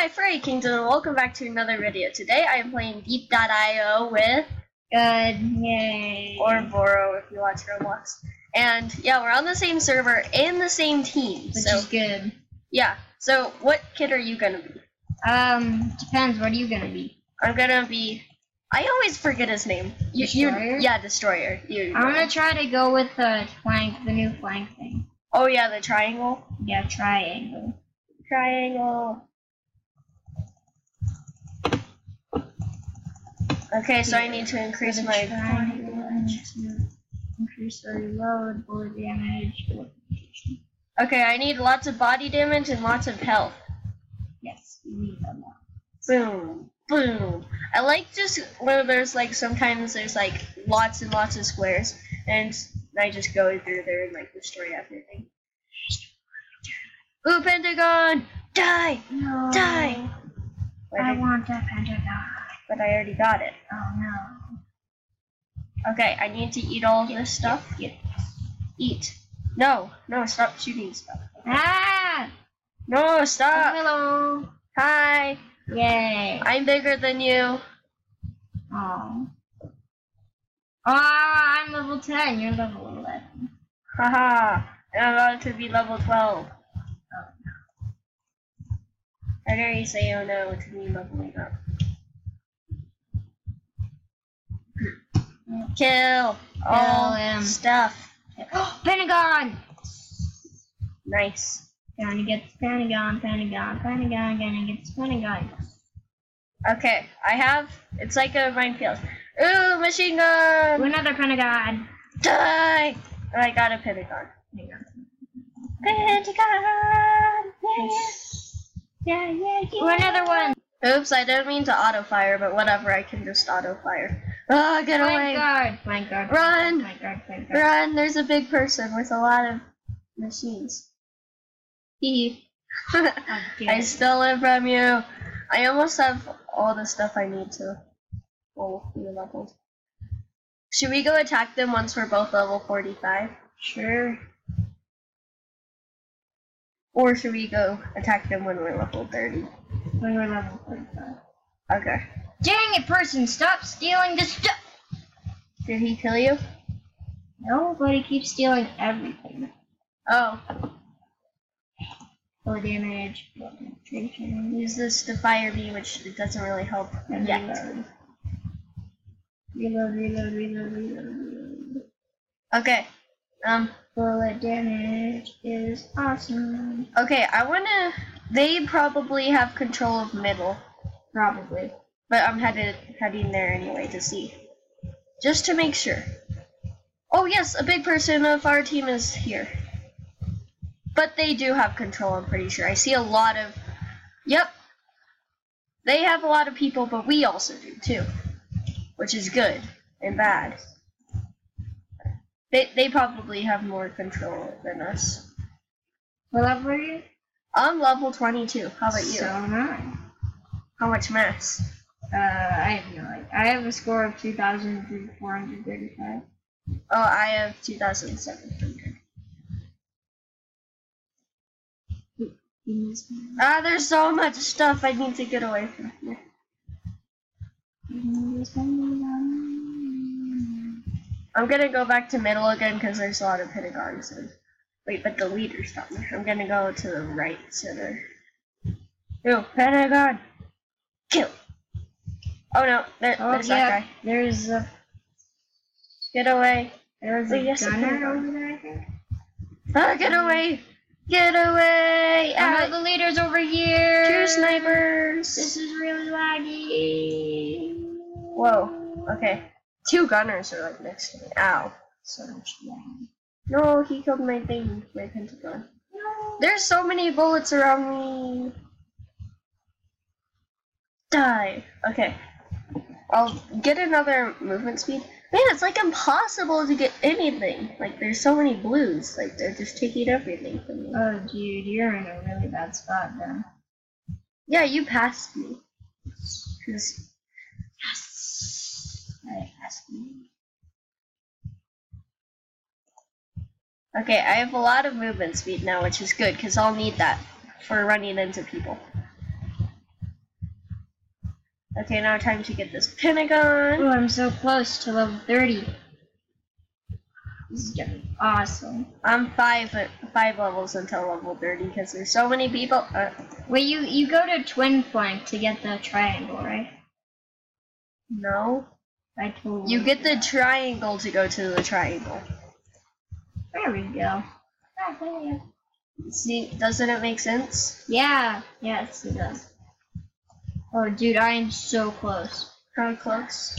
my furry kingdom and welcome back to another video. Today I am playing Diep.io with Good. Yay. or Boro if you watch Roblox. And yeah, we're on the same server and the same team. Which so is good. yeah. So what kid are you gonna be? Um, depends. What are you gonna be? I'm gonna be. I always forget his name. You, you- Destroyer? yeah, destroyer. You. I'm gonna try to go with the flank, the new flank thing. Oh yeah, the triangle. Yeah, triangle. Triangle. Okay, so I need to increase my. increase reload, bullet damage. Okay, I need lots of body damage and lots of health. Yes, we need a lot. Boom, boom. I like just where there's like sometimes there's like lots and lots of squares, and I just go through there and like destroy everything. Ooh, Pentagon! Die! No. Die! I I- want a pentagon. But I already got it. Oh no. Okay, I need to eat all this stuff. Yes. Eat. No, no, stop shooting stuff. Ah! No, stop! Hello. Hi! Yay. I'm bigger than you. Oh. Oh, I'm level 10. You're level 11. Haha, and I'm about to be level 12. Oh no. How dare you say oh no to me leveling up? Kill all him. stuff. Oh, Pentagon! Nice. Gonna get the Pentagon, Pentagon, Pentagon, gonna get the Pentagon. Okay, I have. It's like a minefield. Ooh, machine gun! Another Pentagon. Die! Oh, I got a pentagon. Pentagon! Yeah, yeah, yeah, yeah. Another one. Oops, I didn't mean to auto fire, but whatever, I can just auto fire. Ah, get Flank away! guard, flank guard. Run! Flank guard, flank guard. Run, there's a big person with a lot of machines. He. Oh, I stole it from you. I almost have all the stuff I need to full few levels. Should we go attack them once we're both level 45? Sure. Or should we go attack them when we're level 30? When we're level 45. Okay. Dang it, person, stop stealing the stuff! Did he kill you? No, but he keeps stealing everything. Oh, Full damage, use this to fire me, which it doesn't really help And yet. reload. Reload, reload, reload, reload, reload. Okay. Um, Bullet damage is awesome. okay, I wanna. They probably have control of middle. Probably. But I'm headed heading there anyway to see. Just to make sure. Oh yes, a big person of our team is here. But they do have control, I'm pretty sure. I see a lot of Yep. They have a lot of people, but we also do too. Which is good and bad. They they probably have more control than us. What level are you? I'm level 22. How about you? So am I. How much mass? Uh, I have no idea. I have a score of 2,435. Oh, I have 2,700. Ah, there's so much stuff I need to get away from here. I'm gonna go back to middle again because there's a lot of pentagons. And... Wait, but the leader's down there. I'm gonna go to the right center. Ooh, pentagon! Kill! Oh no, there, Oh, there's yeah. that guy. There's a, Get away! there's Wait, a yes, gunner over there, I think. Ah, get away! Get away! Oh, no, the leader's over here. two snipers! This is really laggy. Whoa, okay. Two gunners are like next to me. Ow. So much lag. No, he killed my thing, my pentagon. No. There's so many bullets around me. Die. Okay. I'll get another movement speed. Man, it's like impossible to get anything. Like, there's so many blues. Like, they're just taking everything from me. Oh, dude, you're in a really bad spot then. Yeah, you passed me. Yes. I asked you. okay, I have a lot of movement speed now, which is good, because I'll need that for running into people. Okay, now time to get this Pentagon. Oh, I'm so close to level 30. This is gonna be awesome. I'm five five levels until level 30 because there's so many people. Uh, Wait, you you go to twin flank to get the triangle, right? no. I told You get the triangle to go to the triangle. There we go. Ah, there we go. See, doesn't it make sense? Yeah, yes, it does. Oh, dude, I am so close. How close?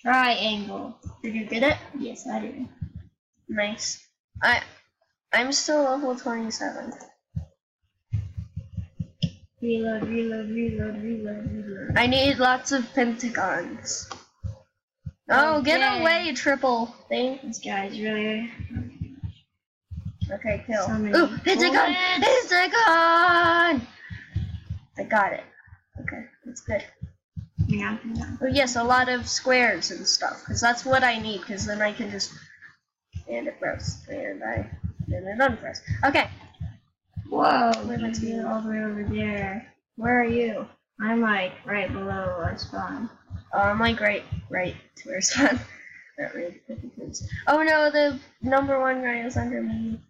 Triangle. Did you get it? Yes, I did. Nice. I I'm still level 27. Reload, reload, reload, reload, reload. I need lots of pentagons. Oh, oh get away, triple thing. This guy's really. Okay, kill. So Ooh, pentagon! bullets. Pentagon! I got it. Okay, good. On. Oh yes, a lot of squares and stuff, because that's what I need, because then I can just... And it froze. And I... And it unfroze. Okay. Whoa, Where am I all the way over there. Where are you? I'm like right below our spawn. Oh, I'm like right, right to where spawn. Not really. Oh no, the number one guy is under me.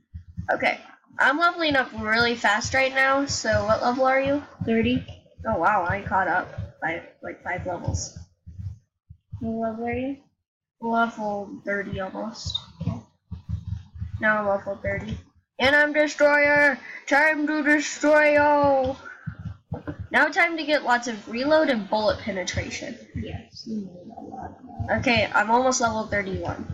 Okay. I'm leveling up really fast right now, so what level are you? 30? Oh wow, I caught up by like five levels. What level are you? Level 30 almost. Okay. Now I'm level 30. And I'm Destroyer! Time to destroy all! Now time to get lots of reload and bullet penetration. Yes, you need a lot of. Okay, I'm almost level 31.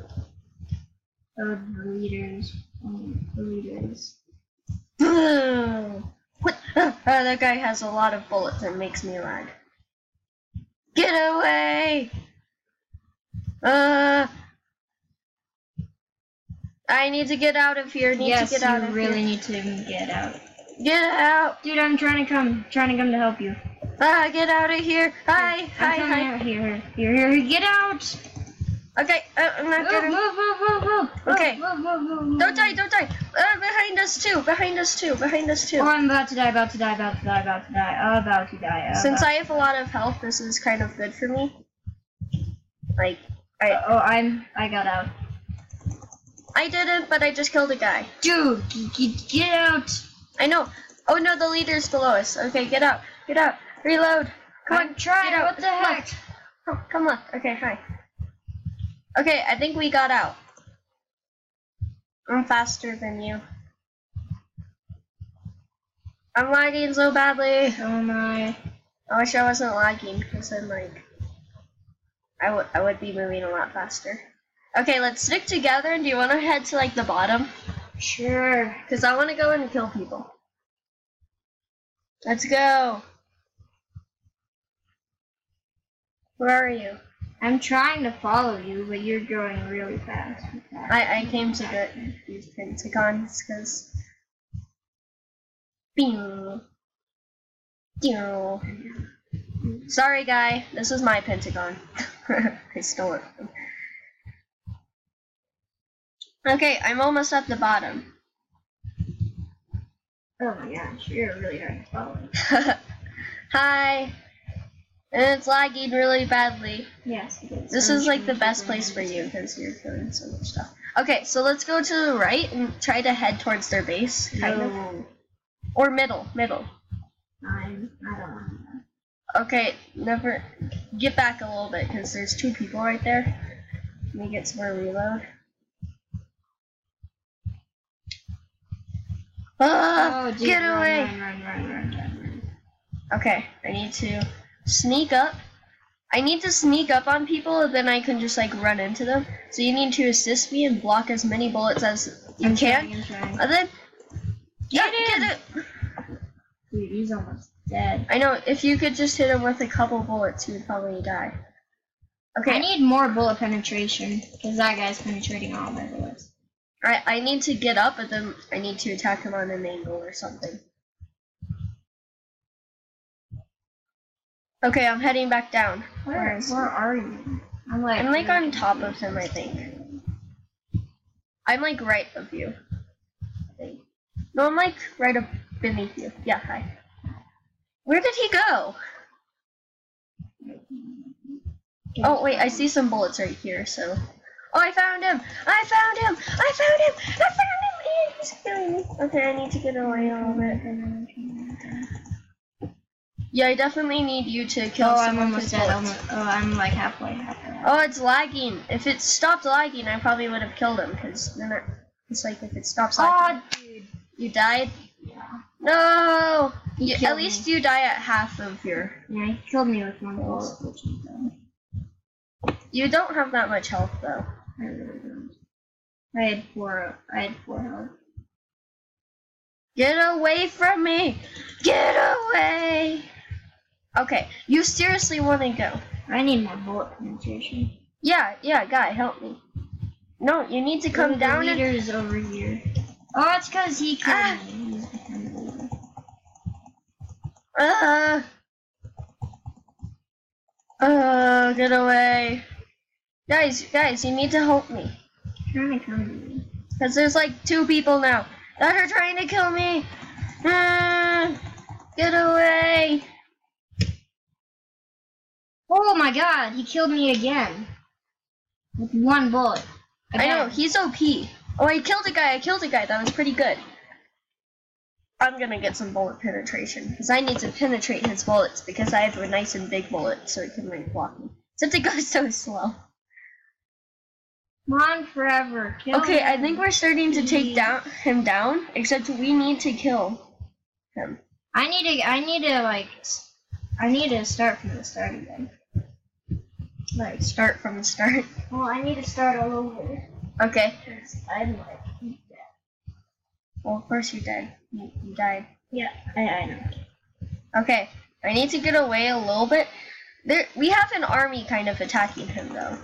Oh, leaders. Oh, mm, the leaders. what? That guy has a lot of bullets and makes me lag. Get away! Uh, I need to get out of here. Need yes, to get out you of really here. need to get out. Get out! Dude, I'm trying to come. Trying to come to help you. Ah, get out of here! Hi, hi, hi. out here. Here, here, here. Get out! Okay, uh, I'm not gonna. move, move, move, move. Okay. Move, move, move, move. Don't die! Don't die! Uh, behind us too! Behind us too! Behind us too! Oh, I'm about to die, about to die, about to die, about to die, about to die. About Since I have a lot of health, this is kind of good for me. Like, I Oh, I'm. I got out. I didn't, but I just killed a guy. Dude, get out! I know. Oh no, the leader's below us. Okay, get out. Get out. Reload. Come I'm on. trying, Get out. what the heck? Left. Come, come left. Okay, hi. Okay, I think we got out. I'm faster than you. I'm lagging so badly. Oh my. I wish I wasn't lagging because then like I would I would be moving a lot faster. Okay, let's stick together. And do you want to head to like the bottom? Sure. Because I want to go and kill people. Let's go. Where are you? I'm trying to follow you, but you're going really fast. I, I came to get these pentagons because. Bing. Ding. Sorry, guy. This is my pentagon. I stole it. Okay, I'm almost at the bottom. Oh my gosh, you're really hard to follow. Hi. And it's lagging really badly. Yes, it is. This is like the best place for you because you're doing so much stuff. Okay, so let's go to the right and try to head towards their base, kind of. Or middle, middle. I'm. I don't want that. Okay, never. Get back a little bit because there's two people right there. Let me get some more reload. Ah, Oh, dude, get away! Run, run, run, run, run, run. Okay, I need to sneak up. I need to sneak up on people, and then I can just like run into them. So you need to assist me and block as many bullets as you I'm can, Trying, trying. and then Get yeah, in! get it. Dude, he's almost dead. I know. If you could just hit him with a couple bullets, he would probably die. Okay. I need more bullet penetration because that guy's penetrating all my bullets. I I need to get up, and then I need to attack him on an angle or something. Okay, I'm heading back down. Where? is Where are you? I'm like. I'm like on top of him, I think. I'm like right of you. No, I'm like right up beneath you. Yeah, hi. Where did he go? Oh wait, I see some bullets right here. So, oh, I found him! I found him! I found him! I found him! And he's killing me. Okay, I need to get away a little bit. Yeah, I definitely need you to kill Oh, some I'm almost dead. Almost, oh, I'm like halfway. halfway. Oh, it's lagging. If it stopped lagging, I probably would have killed him because then it, it's like if it stops lagging. Oh, dude. You died? Yeah. No! You, at least me. you die at half of your. Yeah, he killed me with one bullet, oh, which. You don't have that much health though. I really don't. I had four. I had four health. Get away from me! Get away! Okay, you seriously want to go? I need more bullet penetration. Yeah, yeah, guy, help me. No, you need to come Ooh, down The leader is over here. Oh, it's because he killed Ah. me. He's become the leader. Uh, uh, get away. Guys, guys, you need to help me. Trying to come to me. Because there's like two people now that are trying to kill me. Uh, get away. Oh my god, he killed me again. With one bullet. I know, he's OP. Oh, I killed a guy, I killed a guy. That was pretty good. I'm gonna get some bullet penetration. Because I need to penetrate his bullets because I have a nice and big bullet so it can like block me. Except it goes so slow. Come on forever. Kill Okay, I think we're starting to take down him down, except we need to kill him. I need to. I need to like. I need to start from the start again. Like start from the start. Well, I need to start all over. Okay. I'm like dead. Well, of course you did. You, you died. Yeah, I, I know. Okay. I need to get away a little bit. There, we have an army kind of attacking him though.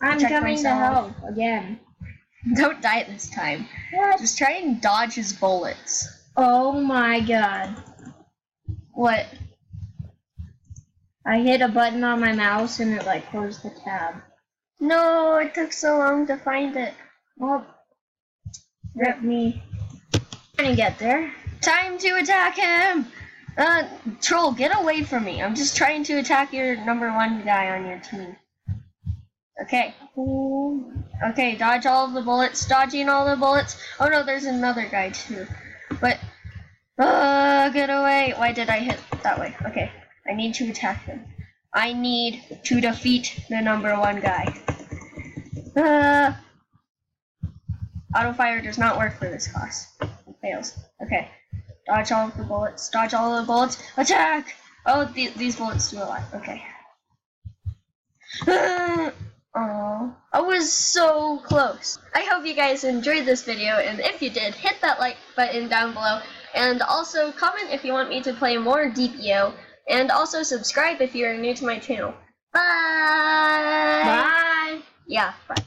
I'm Check coming to help again. Don't die this time. What? Just try and dodge his bullets. Oh my god. What? I hit a button on my mouse and it like closed the tab. No, it took so long to find it. Well, rip me. Trying to get there. Time to attack him! Uh, troll, get away from me. I'm just trying to attack your number one guy on your team. Okay. Okay, dodge all the bullets. Dodging all the bullets. Oh no, there's another guy too. But, uh, get away. Why did I hit that way? Okay, I need to attack them. I need to defeat the number one guy. Uh, auto fire does not work for this class. It fails. Okay, dodge all of the bullets. Dodge all of the bullets. Attack! Oh, th- these bullets do a lot. Okay. Oh, I was so close. I hope you guys enjoyed this video, and if you did, hit that like button down below, and also comment if you want me to play more Diep.io, and also subscribe if you're new to my channel. Bye! bye. Yeah, bye.